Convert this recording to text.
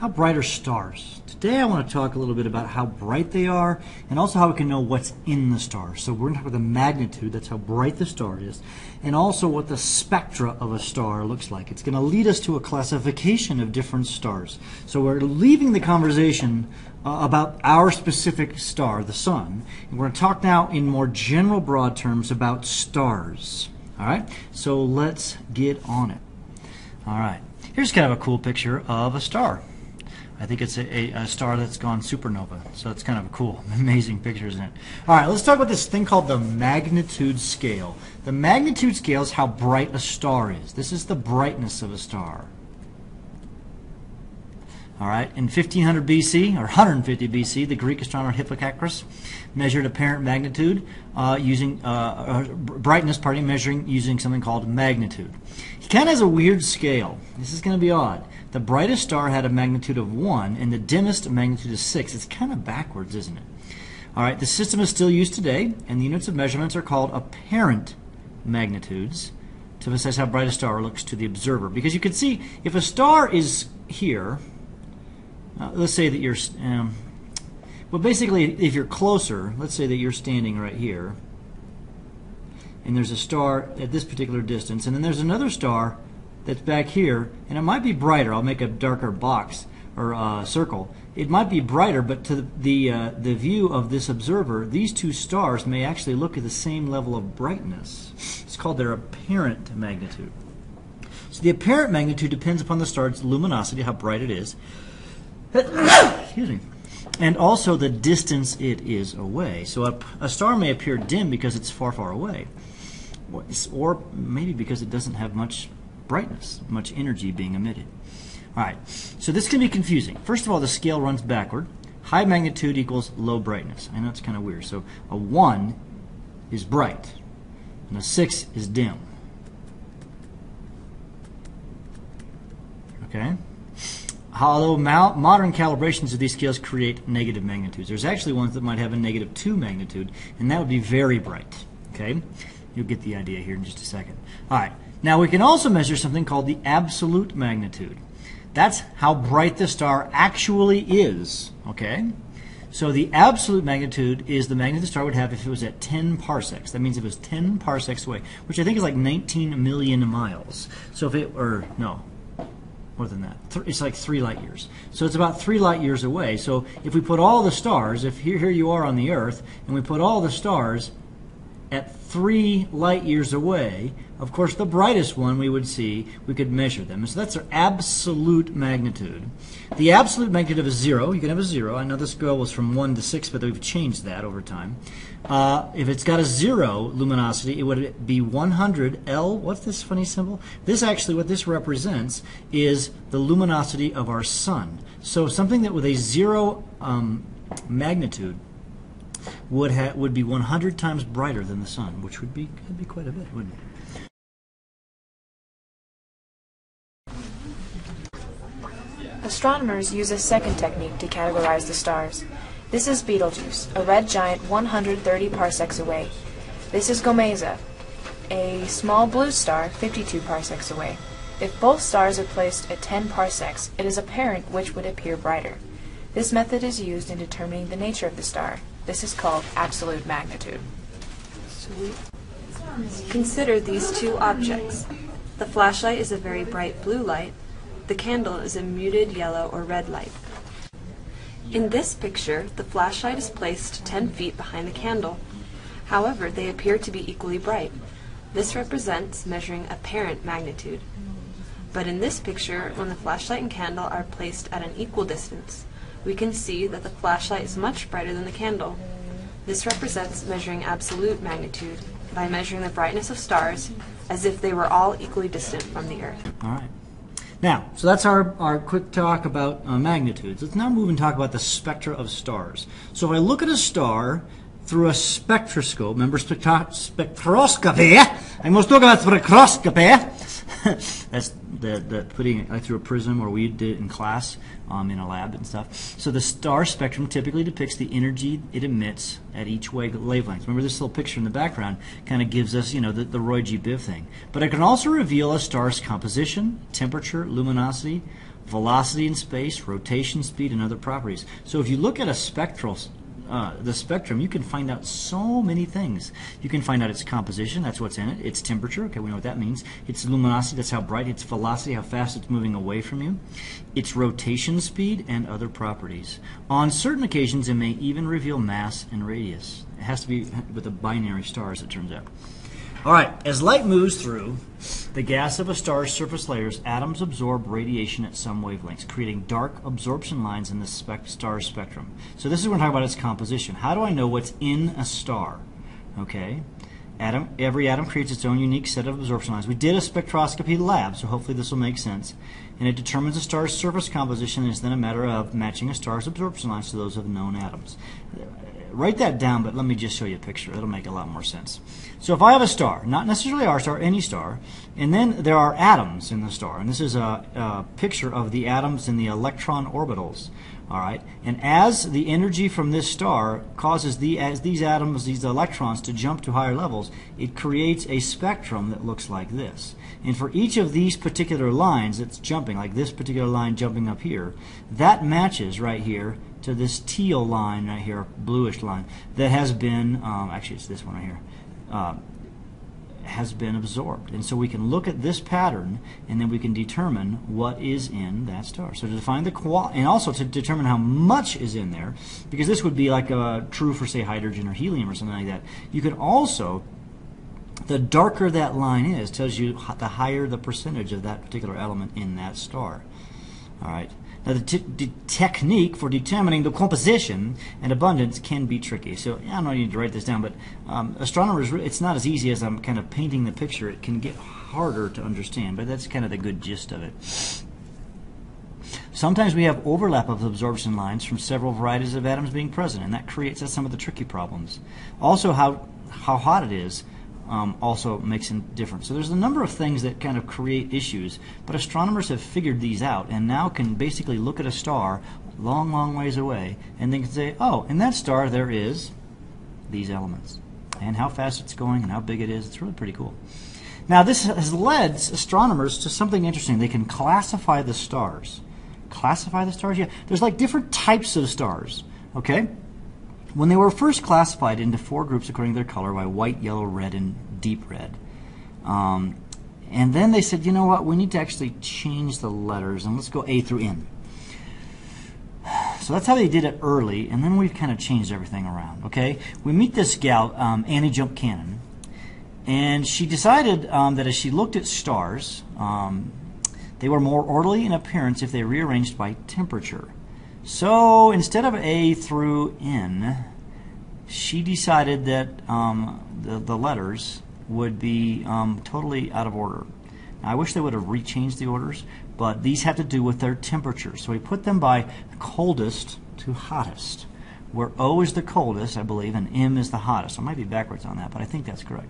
How bright are stars? Today I want to talk a little bit about how bright they are and also how we can know what's in the star. So we're going to talk about the magnitude, that's how bright the star is, and also what the spectra of a star looks like. It's going to lead us to a classification of different stars. So we're leaving the conversation uh, about our specific star, the sun, and we're going to talk now in more general broad terms about stars. All right? So let's get on it. All right. Here's kind of a cool picture of a star. I think it's a, a, star that's gone supernova. So it's kind of cool, amazing picture, isn't it? All right, let's talk about this thing called the magnitude scale. The magnitude scale is how bright a star is. This is the brightness of a star. All right, in 1500 BC, or 150 BC, the Greek astronomer Hippocrates measured apparent magnitude uh, using uh, uh, brightness, pardon, measuring using something called magnitude. He kind of has a weird scale. This is going to be odd. The brightest star had a magnitude of 1, and the dimmest a magnitude of 6. It's kind of backwards, isn't it? All right, the system is still used today, and the units of measurements are called apparent magnitudes to emphasize how bright a star looks to the observer. Because you can see, if a star is here, uh, let's say that you're, um, well, basically, if you're closer, let's say that you're standing right here, and there's a star at this particular distance, and then there's another star that's back here, and it might be brighter. I'll make a darker box or uh, circle. It might be brighter, but to the uh, the view of this observer, these two stars may actually look at the same level of brightness. It's called their apparent magnitude. So the apparent magnitude depends upon the star's luminosity, how bright it is, excuse me, and also the distance it is away. So a, a star may appear dim because it's far, far away, or maybe because it doesn't have much brightness, much energy being emitted. All right, so this can be confusing. First of all, the scale runs backward. High magnitude equals low brightness. I know it's kind of weird. So a 1 is bright, and a 6 is dim. Okay? Although modern calibrations of these scales create negative magnitudes. There's actually ones that might have a negative 2 magnitude, and that would be very bright. Okay? You'll get the idea here in just a second. All right. Now we can also measure something called the absolute magnitude. That's how bright the star actually is. Okay? So the absolute magnitude is the magnitude the star would have if it was at 10 parsecs. That means if it was 10 parsecs away, which I think is like 19 million miles. So if it, or no, more than that. It's like three light years. So it's about three light years away. So if we put all the stars, if here, here you are on the Earth, and we put all the stars at three light years away, of course, the brightest one we would see, we could measure them. So that's their absolute magnitude. The absolute magnitude of a zero, you can have a zero. I know this scale was from one to six, but we've changed that over time. Uh, if it's got a zero luminosity, it would be 100 L. What's this funny symbol? This actually, what this represents is the luminosity of our sun. So something that with a zero um, magnitude would would be 100 times brighter than the sun, which would be be quite a bit, wouldn't it? Astronomers use a second technique to categorize the stars. This is Betelgeuse, a red giant 130 parsecs away. This is Gomeisa, a small blue star 52 parsecs away. If both stars are placed at 10 parsecs, it is apparent which would appear brighter. This method is used in determining the nature of the star. This is called absolute magnitude. Consider these two objects. The flashlight is a very bright blue light. The candle is a muted yellow or red light. In this picture, the flashlight is placed 10 feet behind the candle. However, they appear to be equally bright. This represents measuring apparent magnitude. But in this picture, when the flashlight and candle are placed at an equal distance, we can see that the flashlight is much brighter than the candle. This represents measuring absolute magnitude by measuring the brightness of stars as if they were all equally distant from the Earth. All right. Now, so that's our, our quick talk about uh, magnitudes. Let's now move and talk about the spectra of stars. So if I look at a star through a spectroscope, remember spectro- spectroscopy? I must talk about spectroscopy. That's the, the putting it like through a prism, or we did it in class um, in a lab and stuff. So the star spectrum typically depicts the energy it emits at each wavelength. Remember this little picture in the background kind of gives us, you know, the, the Roy G. Biv thing. But it can also reveal a star's composition, temperature, luminosity, velocity in space, rotation speed, and other properties. So if you look at a spectral uh, the spectrum, you can find out so many things. You can find out its composition, that's what's in it, its temperature, okay, we know what that means, its luminosity, that's how bright, its velocity, how fast it's moving away from you, its rotation speed, and other properties. On certain occasions, it may even reveal mass and radius. It has to be with a binary star, as it turns out. All right, as light moves through the gas of a star's surface layers, atoms absorb radiation at some wavelengths, creating dark absorption lines in the spec- star's spectrum. So this is when we're talking about its composition. How do I know what's in a star? Okay, atom. Every atom creates its own unique set of absorption lines. We did a spectroscopy lab, so hopefully this will make sense. And it determines a star's surface composition, and it's then a matter of matching a star's absorption lines to those of known atoms write that down, but let me just show you a picture. It'll make a lot more sense. So if I have a star, not necessarily our star, any star, and then there are atoms in the star, and this is a, a picture of the atoms in the electron orbitals. All right, and as the energy from this star causes the as these atoms, these electrons, to jump to higher levels, it creates a spectrum that looks like this. And for each of these particular lines that's jumping, like this particular line jumping up here, that matches right here to this teal line right here, bluish line, that has been, um, actually it's this one right here, uh, has been absorbed. And so we can look at this pattern and then we can determine what is in that star. So to define the qual and also to determine how much is in there, because this would be like a, true for say hydrogen or helium or something like that. You can also the darker that line is tells you the higher the percentage of that particular element in that star. All right. Now, the, the, technique for determining the composition and abundance can be tricky. So, I don't know you need to write this down, but um, astronomers, it's not as easy as I'm kind of painting the picture. It can get harder to understand, but that's kind of the good gist of it. Sometimes we have overlap of absorption lines from several varieties of atoms being present, and that creates some of the tricky problems. Also, how, how hot it is um, also makes a difference. So there's a number of things that kind of create issues, but astronomers have figured these out and now can basically look at a star long, long ways away and they can say, oh, in that star there is these elements and how fast it's going and how big it is. It's really pretty cool. Now this has led astronomers to something interesting. They can classify the stars. Classify the stars? Yeah. There's like different types of stars. Okay? When they were first classified into four groups according to their color by white, yellow, red, and deep red, um, and then they said, you know what, we need to actually change the letters and let's go A through N. So that's how they did it early, and then we've kind of changed everything around. Okay, we meet this gal, um, Annie Jump Cannon, and she decided um, that as she looked at stars, um, they were more orderly in appearance if they rearranged by temperature. So instead of A through N, she decided that um, the, the letters would be um, totally out of order. Now, I wish they would have rechanged the orders, but these have to do with their temperature. So we put them by coldest to hottest, where O is the coldest, I believe, and M is the hottest. I might be backwards on that, but I think that's correct.